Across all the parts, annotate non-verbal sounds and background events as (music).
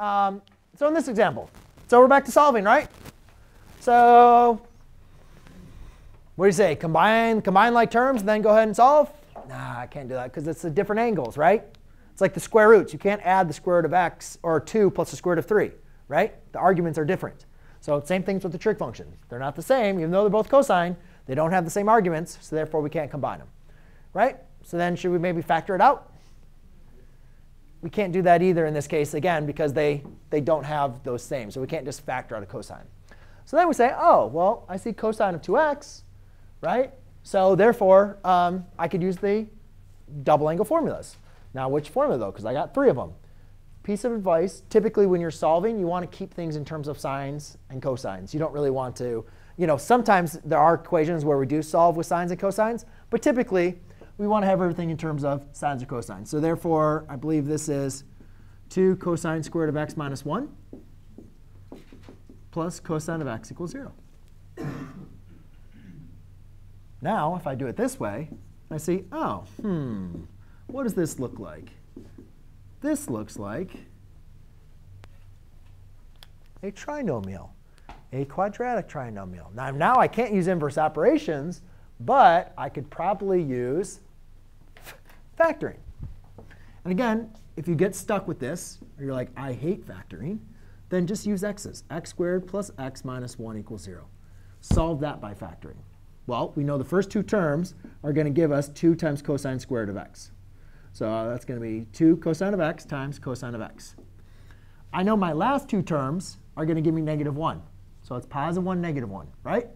um, so in this example, so we're back to solving, right? So what do you say? Combine, combine like terms and then go ahead and solve? Nah, I can't do that because it's the different angles, right? It's like the square roots. You can't add the square root of x or 2 plus the square root of 3, right? The arguments are different. So same things with the trig functions. They're not the same. Even though they're both cosine, they don't have the same arguments. So therefore, we can't combine them, right? So then should we maybe factor it out? We can't do that either in this case, again, because they, they don't have those same. So we can't just factor out a cosine. So then we say, oh, well, I see cosine of 2x, right? So therefore, um, I could use the double angle formulas. Now, which formula, though? Because I got three of them. Piece of advice, typically when you're solving, you want to keep things in terms of sines and cosines. You don't really want to, you know, sometimes there are equations where we do solve with sines and cosines. But typically, we want to have everything in terms of sines or cosines. So therefore, I believe this is 2 cosine squared of x minus 1 plus cosine of x equals 0. now, if I do it this way, I see, oh, hmm, what does this look like? This looks like a trinomial, a quadratic trinomial. Now, now I can't use inverse operations, but I could probably use factoring. And again, if you get stuck with this, or you're like, I hate factoring, then just use x's. x squared plus x minus 1 equals 0. Solve that by factoring. Well, we know the first two terms are going to give us 2 times cosine squared of x. So uh, that's going to be 2 cosine of x times cosine of x. I know my last two terms are going to give me negative 1. So it's positive 1, negative 1, right?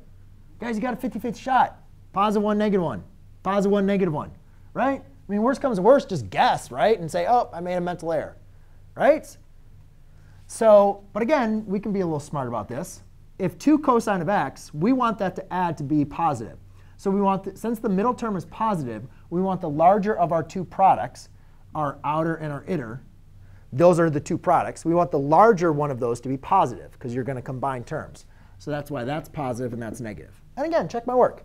Guys, you got a 50-50 shot. Positive 1, negative 1. Positive 1, negative 1, right? I mean, worst comes to worst, just guess, right? And say, oh, I made a mental error, right? So, but again, we can be a little smart about this. If 2 cosine of x, we want that to add to be positive. So we want, the, since the middle term is positive, we want the larger of our two products, our outer and our inner, those are the two products. We want the larger one of those to be positive, because you're going to combine terms. So that's why that's positive and that's negative. And again, check my work.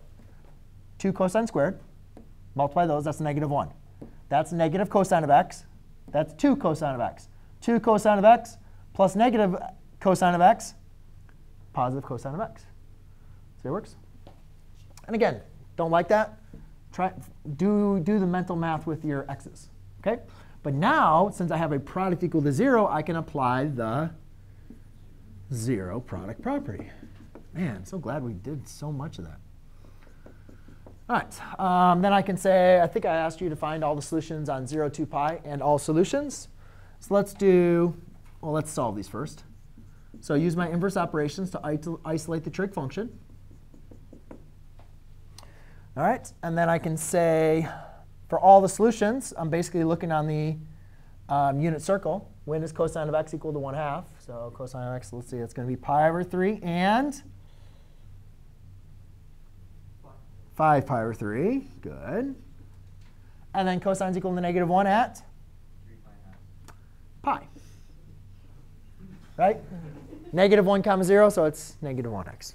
2 cosine squared, multiply those, that's negative 1. That's negative cosine of x. That's 2 cosine of x. 2 cosine of x plus negative cosine of x, positive cosine of x. See it works? And again, don't like that? Try, do, do the mental math with your x's. Okay? But now, since I have a product equal to 0, I can apply the 0 product property. Man, so glad we did so much of that. All right, um, then I can say, I think I asked you to find all the solutions on 0, 2 pi and all solutions. So let's do well, let's solve these first. So I use my inverse operations to isolate the trig function. All right, and then I can say for all the solutions, I'm basically looking on the um, unit circle. When is cosine of x equal to 1 half? So cosine of x, let's see, it's going to be pi over 3 and 5 pi over 3. Good. And then cosine is equal to negative 1 at? pi right? (laughs) negative 1 comma 0, so it's negative 1x.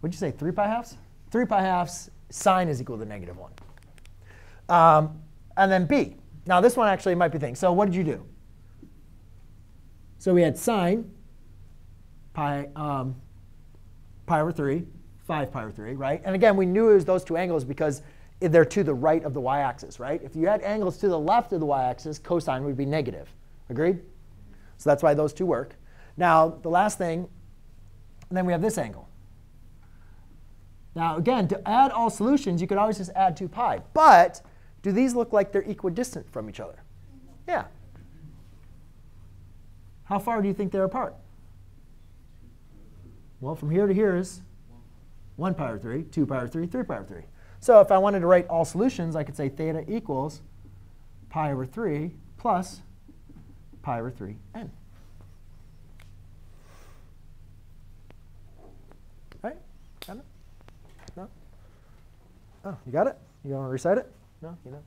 What'd you say, 3 pi halves? 3 pi halves, sine is equal to negative 1. Um, and then b. Now this one actually might be thing. So what did you do? So we had sine pi, um, pi over 3, 5 pi over 3, right? And again, we knew it was those two angles because they're to the right of the y-axis, right? If you had angles to the left of the y-axis, cosine would be negative. Agreed? So that's why those two work. Now, the last thing, then we have this angle. Now, again, to add all solutions, you could always just add 2 pi. But do these look like they're equidistant from each other? Yeah. How far do you think they're apart? Well, from here to here is 1 pi over 3, 2 pi over 3, 3 pi over 3. So if I wanted to write all solutions, I could say theta equals pi over 3 plus pi over 3n. Right? Got it? No? Oh, you got it? You want to recite it? No? You know?